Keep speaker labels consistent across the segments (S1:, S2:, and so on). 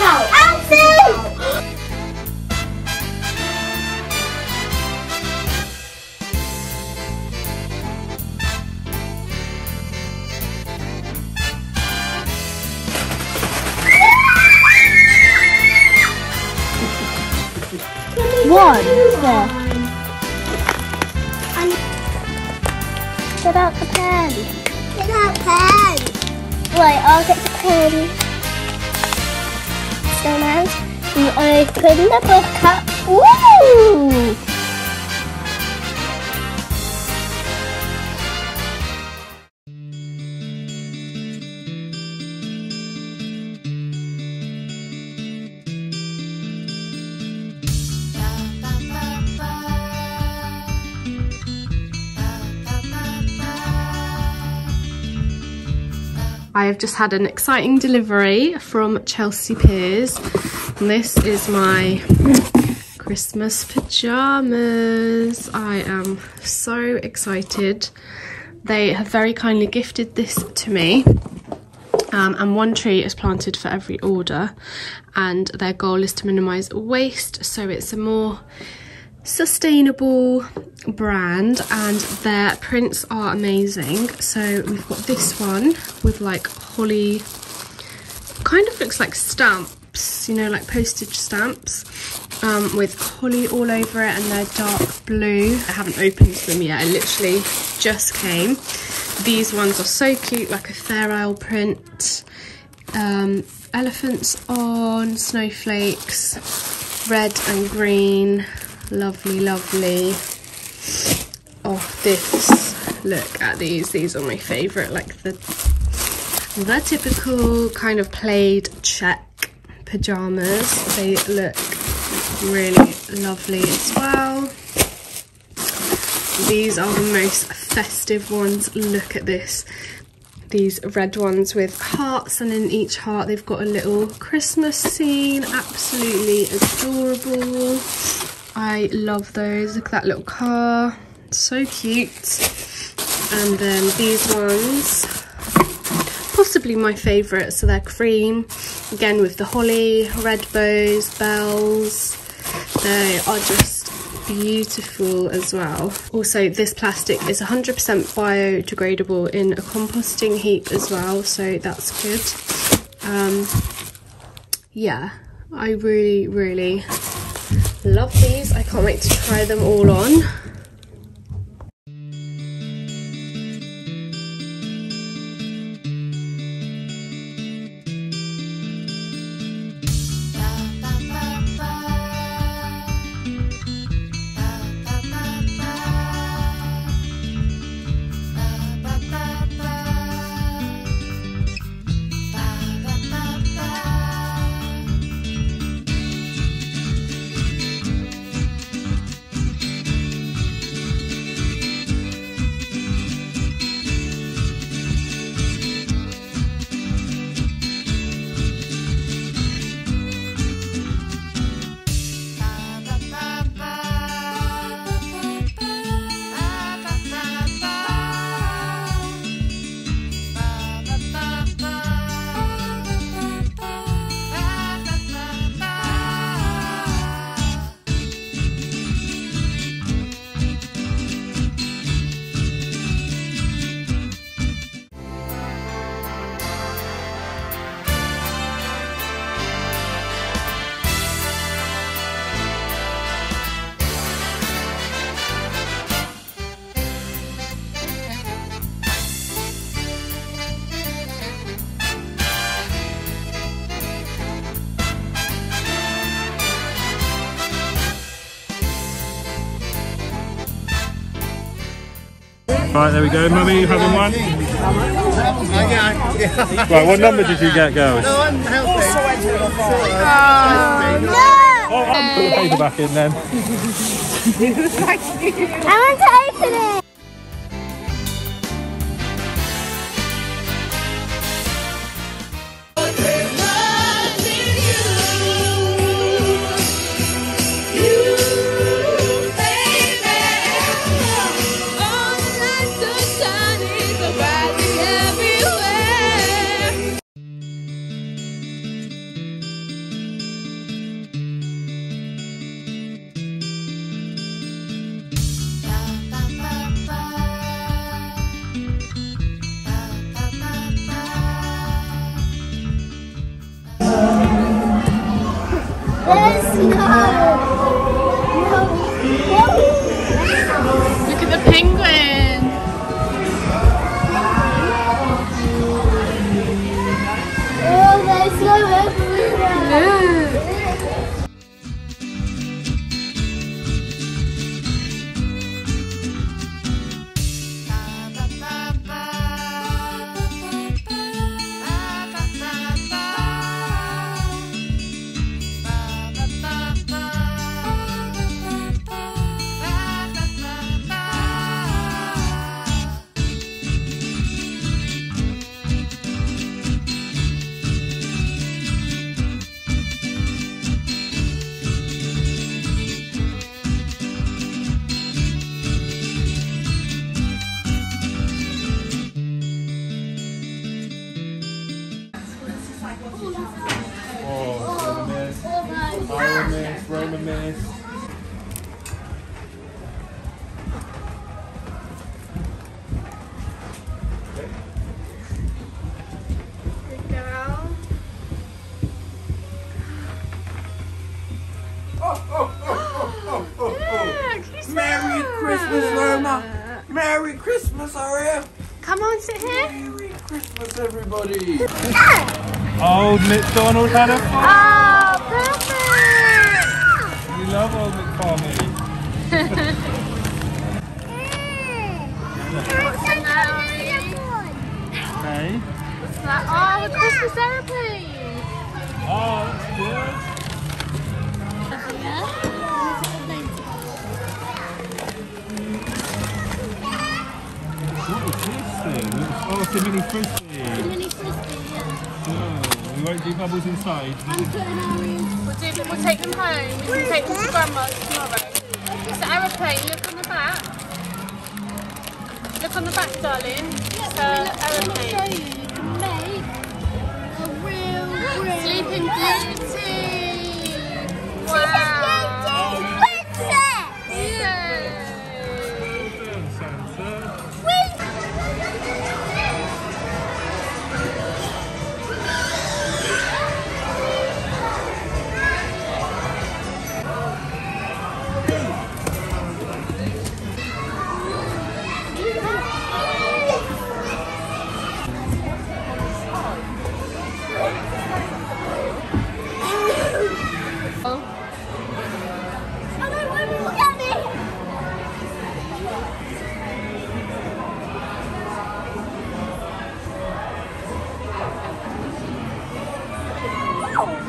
S1: out. Elsie!
S2: One. Get out the pen.
S1: Get out pen.
S2: Wait, I'll get the pen. So now we open the book up. Woo!
S3: I have just had an exciting delivery from Chelsea Peers. And this is my Christmas pyjamas. I am so excited. They have very kindly gifted this to me. Um, and one tree is planted for every order and their goal is to minimize waste so it's a more sustainable brand and their prints are amazing. So we've got this one with like holly kind of looks like stamps you know like postage stamps um, with holly all over it and they're dark blue. I haven't opened them yet i literally just came. These ones are so cute like a fair isle print um, elephants on snowflakes red and green lovely lovely. Oh this. Look at these. These are my favorite like the the typical kind of plaid check pajamas they look really lovely as well. These are the most festive ones. Look at this. These red ones with hearts and in each heart they've got a little Christmas scene. Absolutely adorable I love those. Look at that little car. So cute. And then these ones, possibly my favourite. So they're cream. Again with the holly, red bows, bells. They are just beautiful as well. Also, this plastic is 100% biodegradable in a composting heap as well. So that's good. Um, yeah, I really, really Love these. I can't wait to try them all on.
S4: Right, there we go. Mummy, you having one? Right, what number did you get, girls?
S1: No, I'm healthy.
S4: Oh, I'll put the paper back in then.
S2: I want to open it. Penguin.
S3: Christmas, Aria!
S2: Come on, sit here.
S3: Merry Christmas, everybody!
S4: Old McDonald had a fun.
S2: Oh, perfect.
S4: You love old McFarmy. Hey.
S2: Oh, the Christmas aeroplane.
S4: Is this thing? Oh, it's a mini frisbee. Oh, we won't do bubbles inside.
S2: We'll, do, we'll take them home. We can take them to Grandma's tomorrow. It's an aeroplane. Look on the back. Look on the back, darling. It's an aeroplane. Sleeping Beauty.
S4: Guys,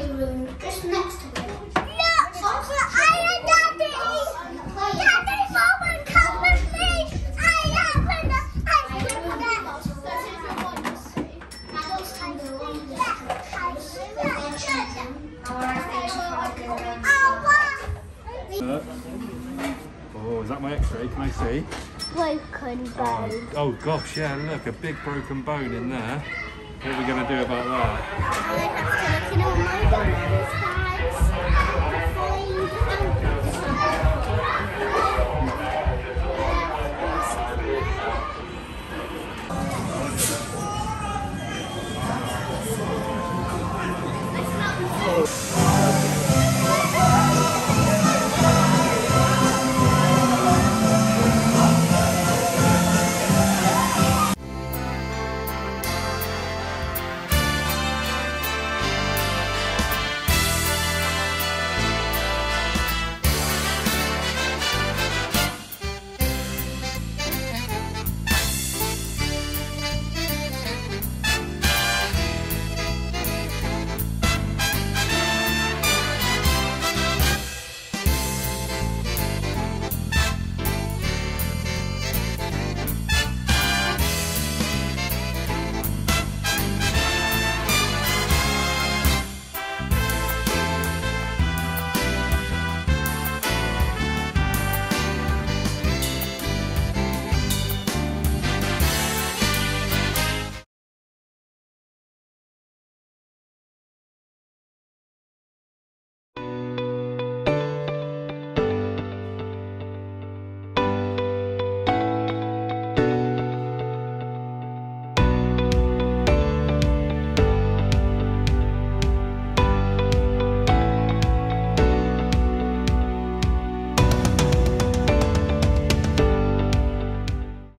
S1: Just next to it.
S4: Look. Oh, is that my x-ray? Can I see?
S5: Broken bone.
S4: Oh, oh gosh, yeah, look, a big broken bone in there. What are we going to do about that?
S1: Not